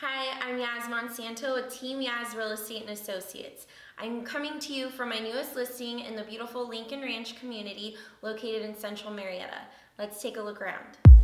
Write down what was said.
Hi, I'm Yaz Monsanto with Team Yaz Real Estate and Associates. I'm coming to you from my newest listing in the beautiful Lincoln Ranch community located in central Murrieta. Let's take a look around.